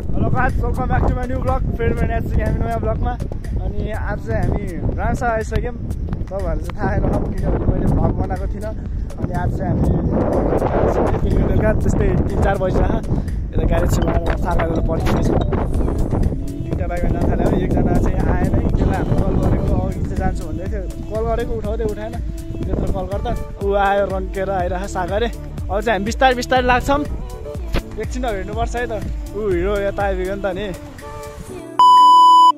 Hello guys welcome back to my new vlog फेरि मेरो next हामी नयाँ ब्लगमा अनि आज चाहिँ हामी राम्रोसँग आइसक्यौँ तपाईँहरूले चाहिँ थाहा नखाउँ किनभने मैले भ्लग बनाएको थिइनँ। अनि आज चाहिँ हामी बेलुका त्यस्तै तिन चार बजीसम्म यता गाडी छेउमा सागाहरू पर्खिँदैछ। दुइटा बाइकमा जान थाल्यो एकजना चाहिँ आएन त्यसलाई हाम्रो कल गरेको अघि चाहिँ जान्छु भन्दै थियो। कल गरेको उठाउँदै उठाएन। त्यत्रो कल गर्दा ऊ आयो रन्केर आइरहेको सागरे। अब चाहिँ हामी बिस्तारै बिस्तारै लाग्छौँ। एकछिन हेर्नुपर्छ है त ऊ हिरो यता आइपुग्यो नि त नि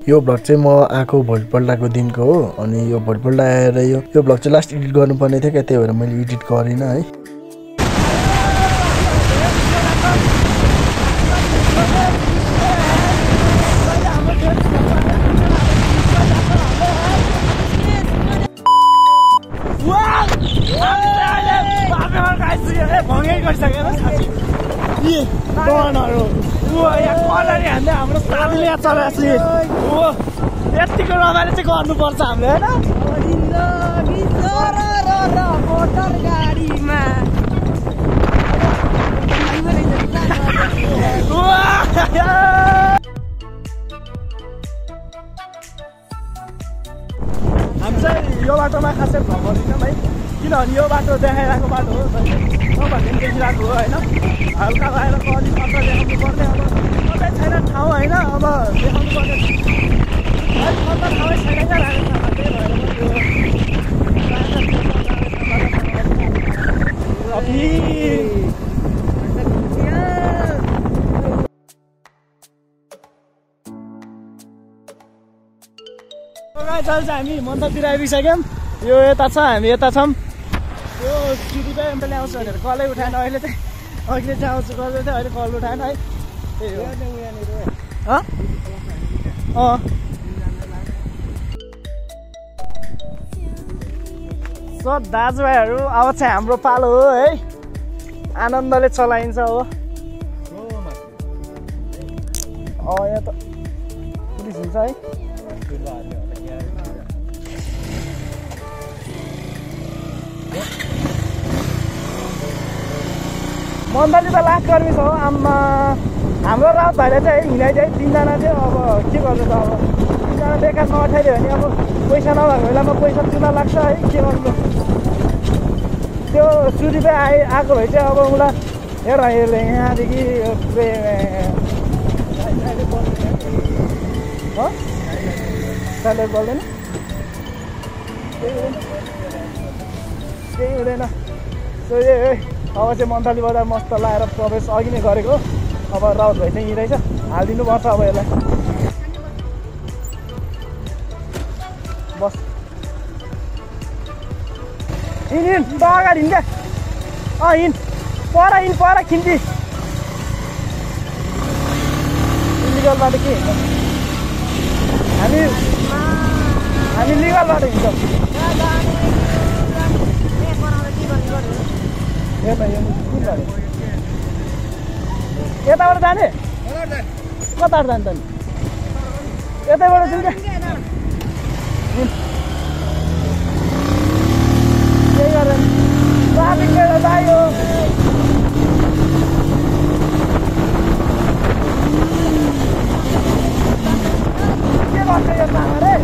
यो भ्लग चाहिँ म आएको भोलिपल्टको दिनको हो अनि यो भोलिपल्ट आएर यो यो भ्लग चाहिँ लास्ट एडिट गर्नुपर्ने थियो क्या त्यही भएर मैले एडिट गरिनँ है भङ्गै हान्दै हाम्रो साथीले यहाँ चलाएको ऊ यतिको रमाइलो चाहिँ गर्नुपर्छ हामीले होइन चाहिँ यो बाटोमा खासै गर्दैनौँ है किनभने यो बाटो देखाइरहेको बाटो हो तपाईँहरूले पनि देखिरहेको हो होइन? हल्का भएर कति कता देखाउनु पर्ने अब। कतै छैन ठाउँ होइन? अब देखाउनु पर्ने कता ठाउँै छैन क्या राम्रोसँग त्यही भएर हामी मन्दिरतिर आइपुगिसक्यौँ यो यता छ हामी यता छौँ यो सिटी चाहिँ एमपी ल्याउँछु भनेर कलै उठाएन अहिले चाहिँ अहिले चाहिँ आउँछु गर्दै थियो अहिले कल उठाएन है त्यही हो अँ सो दाजुभाइहरू अब चाहिँ हाम्रो पालो हो है आनन्दले चलाइन्छ हो यहाँ त पुलिस हुन्छ है मन्दली त गर्मी छ हो आम्मा। हाम्रो रात भाइले चाहिँ हिँडाइ चाहिँ तिनजना थियो अब के गर्नु त अब? तिनजना बेकार नअठाइदियो भने अब पैसा नभएको बेलामा पैसा चुना लाग्छ है के गर्नु? त्यो सुरुपे आइ आएको भए चाहिँ अब उसलाई हेर हेर्ने यहाँदेखि स्यालेड बल्दैन? केही हुँदैन। सो ए अब चाहिँ मन्थली बजार मस्त लाएर प्रवेश अघि नै गरेको अब राउत भाइ चाहिँ यहीँ रहेछ हालिदिनुपर्छ अब यसलाई। बस। हिँड हिँड अगाडि हिँड क्या। अँ हिँड। पर हिँड पर खिन्ची इलिगलबाट के हिँड्छ? हामी हामी हिँड्छौँ। यो कुन गाडी यताबाट जाने कताबाट जान्छ नि यतैबाट जाउँ क्या केही गरेन ट्राफिक आयो के गर्छ यो रे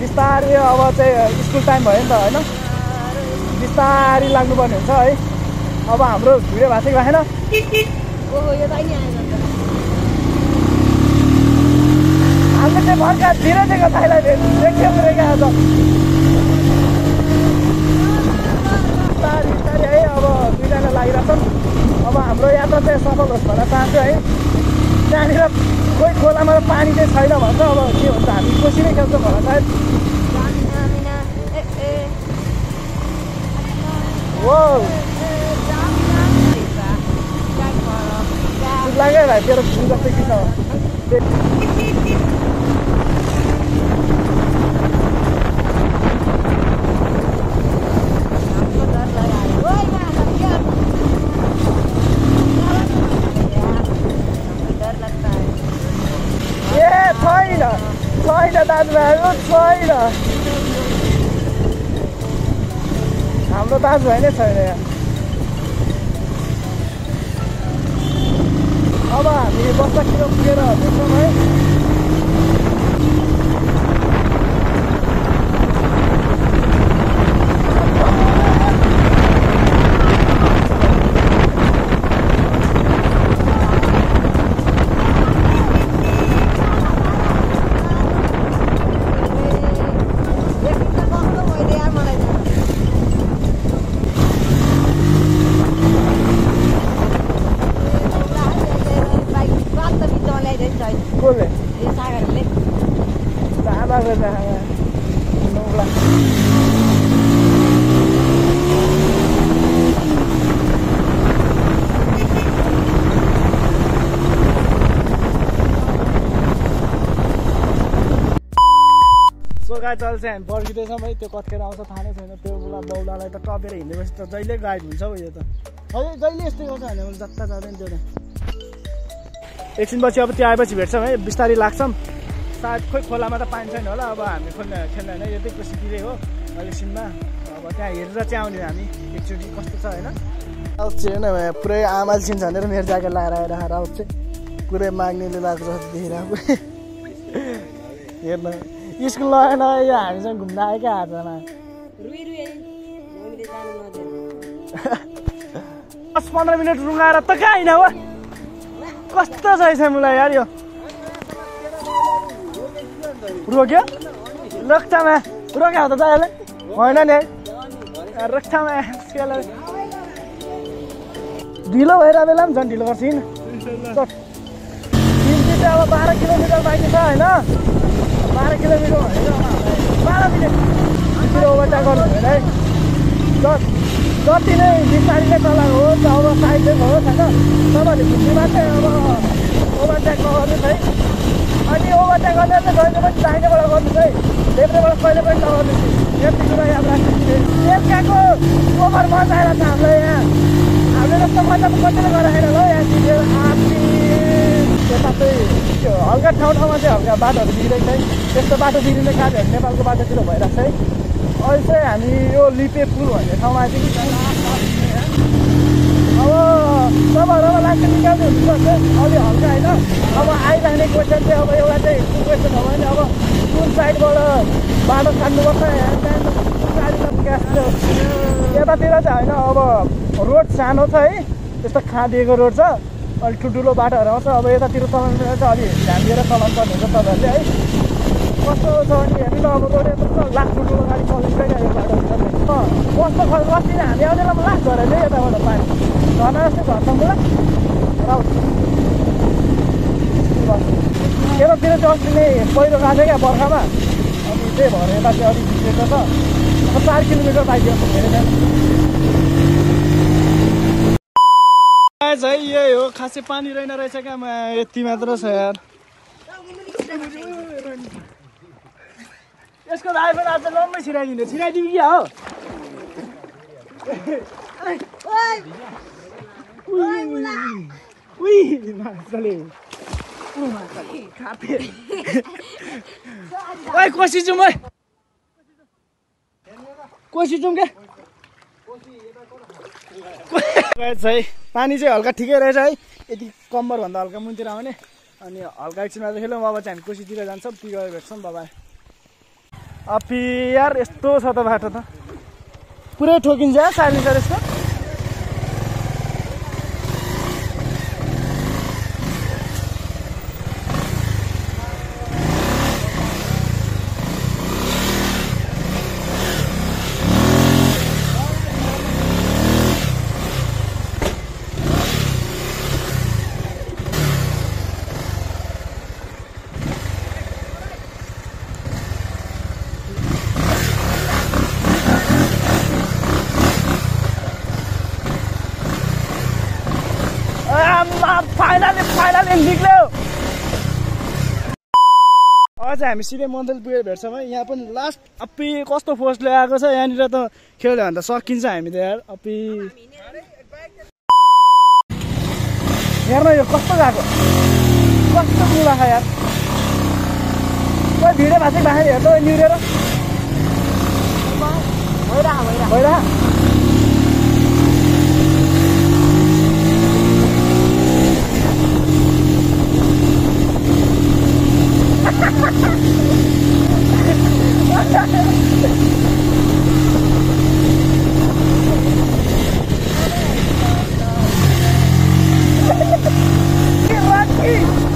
बिस्तारै अब चाहिँ स्कुल टाइम भयो नि त होइन? बिस्तारै लाग्नुपर्ने हुन्छ है। अब हाम्रो भिडियो भएको भएन? हामीले चाहिँ भर्खर धेरै दिएको थाइलाई देखियो रहेको आज बिस्तारै बिस्तारै है अब दुईजना लागिरहेछन्। अब हाम्रो यात्रा चाहिँ सफल होस् भन्न चाहन्छु है। त्यहाँनिर कोही खोलामा पानी चाहिँ छैन भन्छ। अब के हुन्छ हामी कोसी नै खेल्छौँ होला सायद हो लाग्यो भाइ तेरो जस्तै कि छ ए छैन छैन दाजुभाइहरू छैन हाम्रो दाजुभाइ नै छैन यहाँ अब हामी बस्दाखेर पुगेर भेट्छौँ है कसले जाँदा गर्दा नौला सोगा चल चाहिँ हामी पर्खिँदैछौँ है त्यो कतिखेर आउँछ थाहा नै छैन। त्यो बेला बौलालाई त टपेर हिँडेपछि त जहिले गाइड हुन्छ हौ यो त। है जहिले यस्तै गर्छ भने मैले जता जाँदैन त्यो त। एकछिनपछि अब त्यो आएपछि भेट्छौँ है बिस्तारै लाग्छौँ। सायद खोइ खोलामा त पानी छैन होला अब हामी खोल्ने खेल्ने होइन यतै कोसीतिरै हो। एकछिनमा अब त्यहाँ हेरेर चाहिँ आउने हामी एकचोटि कस्तो छ होइन। अब चाहिँ होइन पुरै आमाले छिन्छ भनेर मेरो ज्याकेट लगाएर आएर अब चाहिँ पुरै माग्नेले लाग्छ देखिरहेको हेर्न। स्कुल लगाएन यो हामीसँग घुम्न आयो क्या आजमा दस पन्ध्र मिनट रुँगाएर त कहाँ होइन हो? कस्तो छ मलाई यार यो? रोक्यो रक्तामा? रोक्यो त दाइले होइन नि रक्तामा ढिलो भएर बेला पनि झन् ढिलो गर्छ हिँड तिन चाहिँ अब बाह्र किलोमिटर बाँकी छ होइन? बाह्र किलोमिटर बाह्र मिनटतिर ओभरटेक गर्नु हुँदैन है जति नै बिस्तारी नै चलाएको हो अब साइडले होस् होइन तपाईँहरूले भुटीमा चाहिँ अब ओभरटेक नगर्नुहोस् है अनि ओभरटेक गर्दा चाहिँ जहिले पनि दाहिनेबाट गर्नुहोस् है देब्रेबाट कहिले पनि नगर्नुहोस् यति कुरा याद राख्नुहोस् एमकाको ओभर मजा आएर छ हामीलाई यहाँ हामीले जस्तो मजा त कतिले गराएन ल यहाँ यता चाहिँ त्यो हल्का ठाउँ ठाउँमा चाहिँ हल्का बाटोहरू बिग्रेको छ त्यस्तो बाटो बिग्रिने कार्यहरू नेपालको बाटोतिर भइरहेको छ है अहिले चाहिँ हामी यो लिपे पुल भन्ने ठाउँमा चाहिँ अब तपाईँहरूमा लाग्छ निकाल्ने हुनुपर्छ अलि हल्का होइन। अब आइरहने क्वेसन चाहिँ अब एउटा चाहिँ क्वेसन हो भने अब कुन साइडबाट बाटो काट्नुपर्छ यतातिर चाहिँ होइन अब रोड सानो छ है त्यस्तो खाँदिएको रोड छ। अलिक ठुल्ठुलो बाटोहरू आउँछ। अब यतातिर चलाउनु चाहिँ अलिक ध्यान दिएर चलाउनु पर्ने हुन्छ तपाईँहरूले है। कस्तो छ भने हेर्नु न अब रोड यस्तो लाख ठुल्ठुलो गाडी चलिँदैन यो बाटोतिर कस्तो खालको अस्ति हामी आउने बेलामा लाख झरेर नि यताबाट पानी झर्ना जस्तै झर्छ मलाई यतातिर चाहिँ अस्ति नै पहिरो गएको थियो क्या बर्खामा। अनि त्यही भएर यता चाहिँ अलिक बिग्रेको छ। चार किलोमिटर बाइक धेरै है यही हो। खासै पानी रहेन रहेछ क्या? यति मात्र छ यार। यसको ड्राइभर आज लम्बै छिराइदिने छिराइदिनु क्या हो? कोसी जाउँ है कोसी जाउँ क्या है। पानी चाहिँ हल्का ठिकै रहेछ है। यति कम्मरभन्दा हल्का मुनतिर आउने। अनि हल्का एकछिनमा चाहिँ खेल्यौँ अब चाहिँ हामी कोसीतिर जान्छौँ। ती गएर भेट्छौँ। बाबा अपि यार यस्तो छ त बाटो त। पुरै ठोकिन्छ साइलेन्सर यसको। फाइनली फाइनली निक्ल्यो। अझ हामी सिधै मन्दिर पुगेर भेट्छौँ है। यहाँ पनि लास्ट अप्पी कस्तो फोर्स ल्याएको छ? यहाँनिर त खेल्यो भने त सकिन्छ हामी त यार अप्पी हेर्न यो कस्तो गएको? कस्तो मुला छ यार? कोही भिडियो भएको बाहिर हेर्छ निहुरेर। भइरह बिस्तार Que lado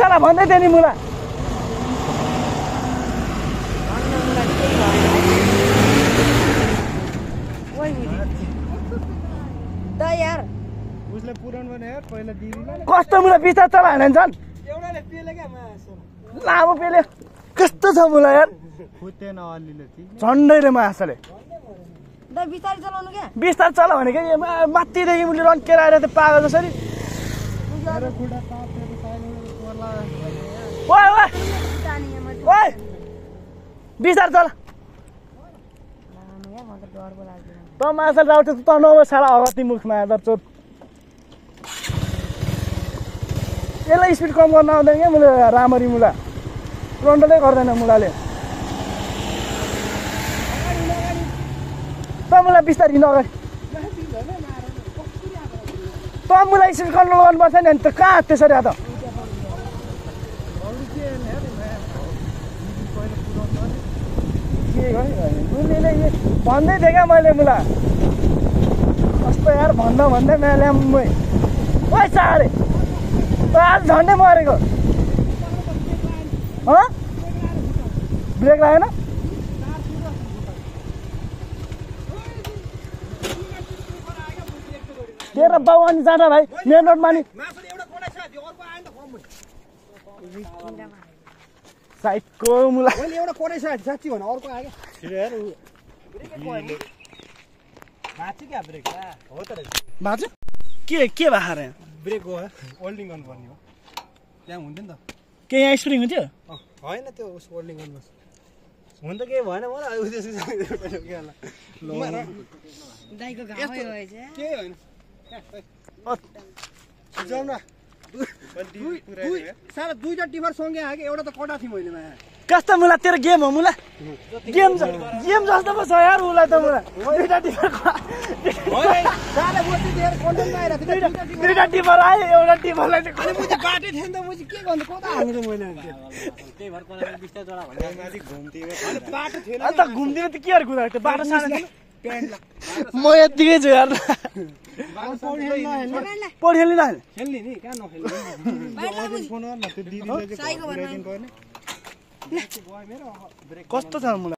चला भन्दै थियो नि मुला त यार। उसले पुरानो भने यार पहिला दिदीलाई कस्तो मुला बिस्तार चला भने झन्। क्या लामो पेले। कस्तो छ मुला यार। झन्डैले मासले दा बिस्तारै क्या? चला भनेको यो मा- माथिदेखि उसले रन्केर आएर त्यो पागल जसरी ओए ओए। ओए। बिस्तार चला त माछा राउटे त नभए साला अगति मुखमा त चोट। यसलाई स्पिड कम गर्न आउँदैन क्या मुला राम्ररी मुला। कन्ट्रोलै गर्दैन मुलाले। त मुला बिस्तार अगाडि। त मुला स्पिड कन्ट्रोल गर्नुपर्छ नि अनि त कहाँ त्यसरी त? के मुलीले भन्दै थिएँ क्या मैले मुला। कस्तो यार भन्दा भन्दै म्याल्याम ओइ चाँडे आज झन्डै मरेको। हँ ब्रेक लागेन? तेरो बाउ अनि जाँदा भाइ मेन रोडमा नि। साइडको मुला मैले एउटा कोरै छ साँच्ची भने अर्को आयो भाँच्यो क्या ब्रेक? हो त भाँच्यो? के के भएको यहाँ? ब्रेक हो होल्डिङ गर्नुपर्ने हो। त्यहाँ हुन्थ्यो नि त। के यहाँ स्प्रिङ हुन्थ्यो? अँ, होइन त्यो उस होल्डिङ गर्नुहोस् हुन त केही भएन मलाई के होइन। सारा दुईवटा टिफर सँगै आयो कि? एउटा त कटा थिएँ मैले माया। कस्तो मुला तेरो गेम हो मुला? गेम ज- गेम जस्तो पो छ यार उसलाई त मुला। दुईवटा टिफर आयो एउटा टिपरलाई चाहिँ अनि म चाहिँ बाटै थिएँ नि त म चाहिँ के गर्नु? कता हाल्नु त मैले अनि बाटो थिएन अन्त घुम्दिनँ त के अरे कुरा बाटो सानो थियो। म यत्तिकै छु यार पौडी खेल्न खेल्नु नि कहाँ नखेल्ने कस्तो छ मुला